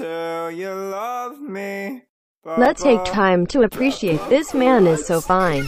you love me. Let's take time to appreciate this man is so fine.